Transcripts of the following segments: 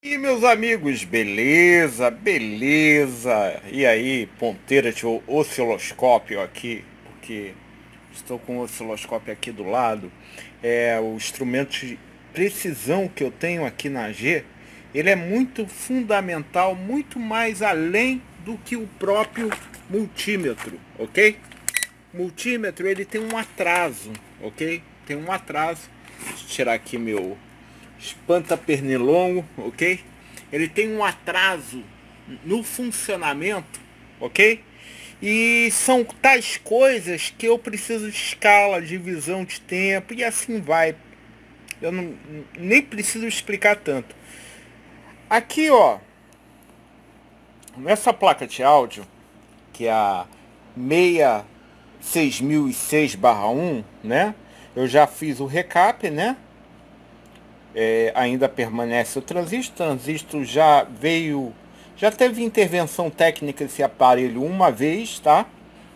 E meus amigos, beleza, beleza? E aí, ponteira de osciloscópio aqui, porque estou com o osciloscópio aqui do lado. É o instrumento de precisão que eu tenho aqui na G, ele é muito fundamental, muito mais além do que o próprio multímetro, ok? Multímetro ele tem um atraso, ok? Tem um atraso. Deixa eu tirar aqui meu espanta pernilongo, ok? Ele tem um atraso no funcionamento, ok? E são tais coisas que eu preciso de escala, divisão de tempo e assim vai. Eu não, nem preciso explicar tanto. Aqui, ó, nessa placa de áudio, que é a 66006/1, né? Eu já fiz o recap, né? É, ainda permanece o transistor. O transistor já veio, já teve intervenção técnica esse aparelho uma vez, tá?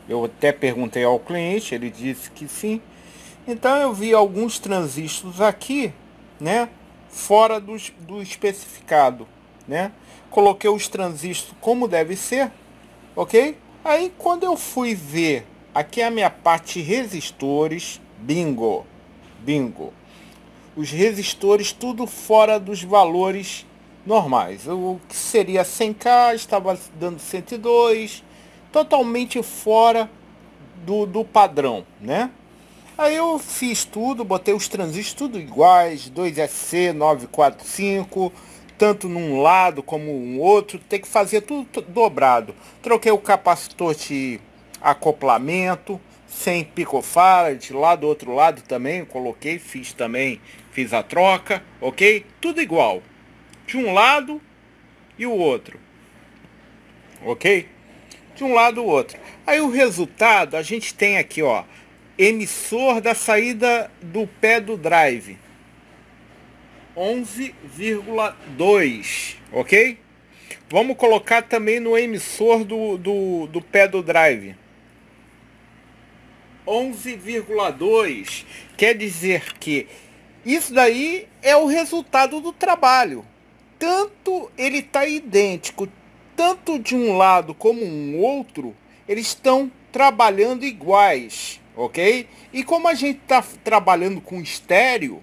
Eu até perguntei ao cliente, ele disse que sim. Então eu vi alguns transistores aqui, né? Fora do, do especificado, né? Coloquei os transistores como deve ser, ok? Aí quando eu fui ver, aqui é a minha parte resistores, bingo, bingo os resistores tudo fora dos valores normais. O que seria 100k estava dando 102, totalmente fora do, do padrão, né? Aí eu fiz tudo, botei os transistores tudo iguais, 2SC 945, tanto num lado como um outro, tem que fazer tudo dobrado. Troquei o capacitor de acoplamento, sem picofarad, lá do outro lado também, coloquei, fiz também, fiz a troca, ok? Tudo igual, de um lado e o outro, ok? De um lado o outro. Aí o resultado, a gente tem aqui, ó, emissor da saída do pé do drive, 11,2, ok? Vamos colocar também no emissor do, do, do pé do drive, 11,2. Quer dizer que isso daí é o resultado do trabalho. Tanto ele está idêntico, tanto de um lado como um outro, eles estão trabalhando iguais, ok? E como a gente está trabalhando com estéreo,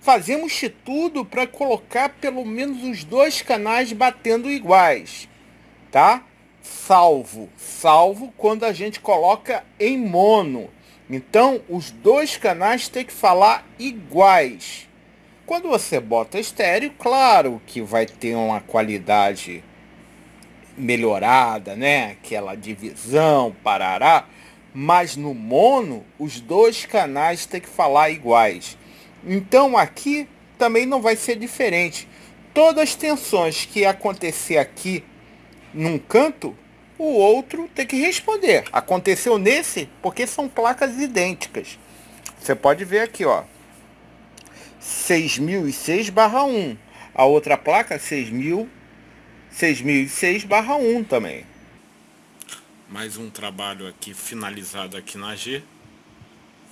fazemos de tudo para colocar pelo menos os dois canais batendo iguais, tá? Salvo, salvo quando a gente coloca em mono. Então, os dois canais têm que falar iguais. Quando você bota estéreo, claro que vai ter uma qualidade melhorada, né? Aquela divisão, parará. Mas no mono, os dois canais têm que falar iguais. Então aqui também não vai ser diferente. Todas as tensões que acontecer aqui num canto, o outro tem que responder. Aconteceu nesse porque são placas idênticas. Você pode ver aqui, ó. 6006/1. A outra placa 6000 6006/1 também. Mais um trabalho aqui finalizado aqui na G.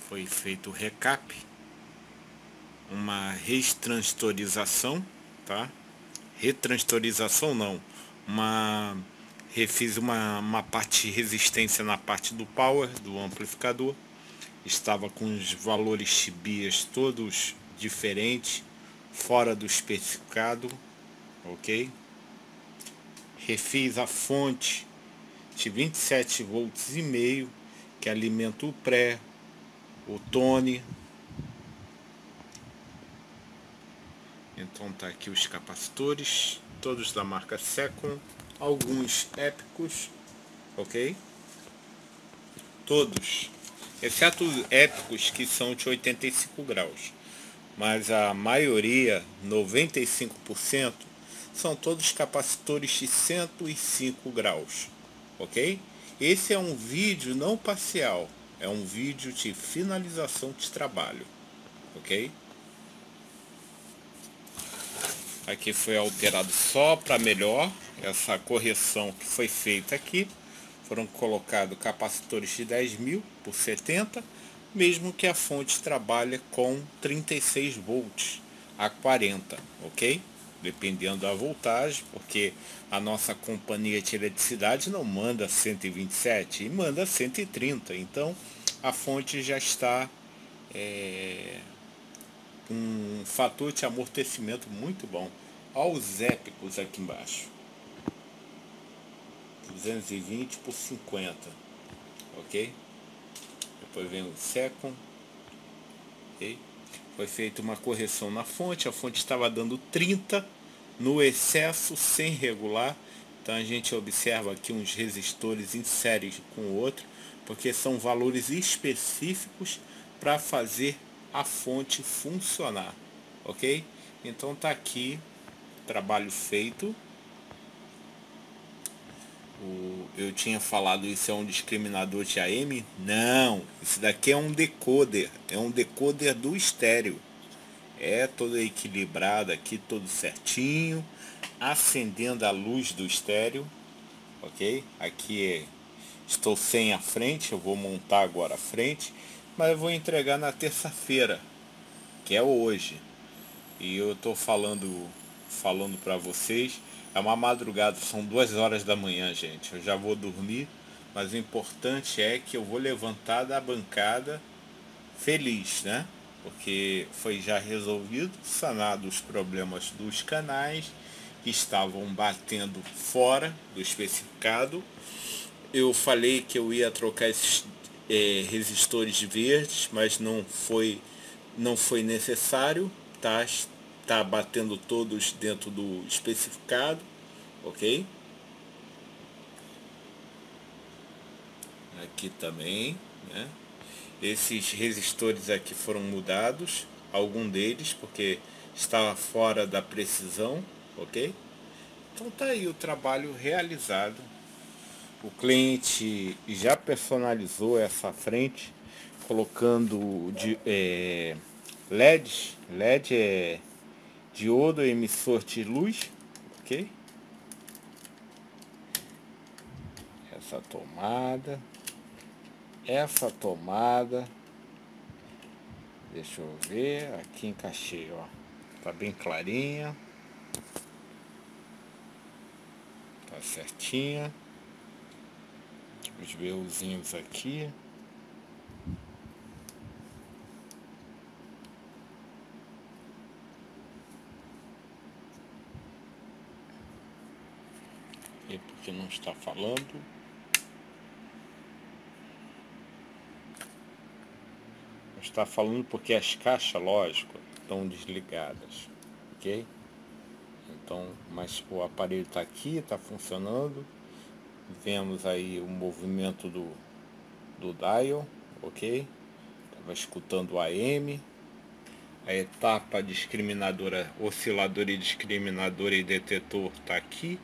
Foi feito o recap. Uma retranstorização, tá? Retranstorização não uma refiz uma, uma parte de resistência na parte do power do amplificador. Estava com os valores chibias todos diferentes fora do especificado ok? Refiz a fonte de 27 volts e meio que alimenta o pré o tone. Então tá aqui os capacitores todos da marca Secon, alguns épicos, ok? Todos, exceto épicos que são de 85 graus, mas a maioria, 95%, são todos capacitores de 105 graus, ok? Esse é um vídeo não parcial, é um vídeo de finalização de trabalho, ok? Aqui foi alterado só para melhor essa correção que foi feita aqui. Foram colocados capacitores de 10 mil por 70, mesmo que a fonte trabalhe com 36 volts a 40, ok? dependendo da voltagem, porque a nossa companhia de eletricidade não manda 127 e manda 130. Então a fonte já está é, um fator de amortecimento muito bom. Olha os épicos aqui embaixo. 220 por 50. Ok? Depois vem o second. Ok? Foi feita uma correção na fonte, a fonte estava dando 30 no excesso sem regular. Então a gente observa aqui uns resistores em série com o outro, porque são valores específicos para fazer a fonte funcionar, ok? Então tá aqui trabalho feito. O, eu tinha falado isso é um discriminador de AM? Não, isso daqui é um decoder, é um decoder do estéreo. É todo equilibrado aqui, todo certinho, acendendo a luz do estéreo, ok? Aqui é, estou sem a frente, eu vou montar agora a frente, mas eu vou entregar na terça-feira, que é hoje. E eu estou falando, falando para vocês é uma madrugada, são duas horas da manhã, gente. Eu já vou dormir, mas o importante é que eu vou levantar da bancada feliz, né? Porque foi já resolvido, sanado os problemas dos canais que estavam batendo fora do especificado. Eu falei que eu ia trocar esses é, resistores verdes, mas não foi, não foi necessário, tá? está batendo todos dentro do especificado, ok? Aqui também, né? Esses resistores aqui foram mudados, algum deles, porque estava fora da precisão, ok? Então tá aí o trabalho realizado. O cliente já personalizou essa frente, colocando de, é, LEDs. LED é diodo emissor de luz, ok? Essa tomada, essa tomada, deixa eu ver, aqui encaixei, ó, tá bem clarinha, tá certinha, os veuzinhos aqui. e porque não está falando. Está falando porque as caixas, lógico, estão desligadas, ok? Então, mas o aparelho está aqui, está funcionando. Vemos aí o movimento do, do dial, ok? Estava escutando o AM. A etapa discriminadora, oscilador e discriminador e detetor está aqui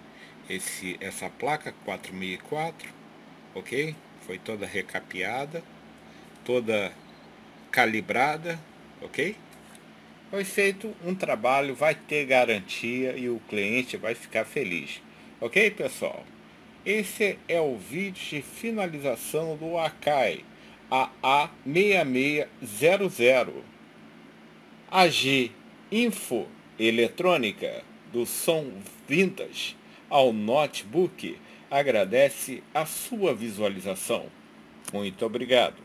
esse, essa placa 4004, ok? Foi toda recapeada, toda calibrada, ok? Foi feito um trabalho, vai ter garantia e o cliente vai ficar feliz. Ok, pessoal? Esse é o vídeo de finalização do Akai AA6600 AG Info Eletrônica do Som Vintage ao notebook agradece a sua visualização. Muito obrigado.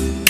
Thank you.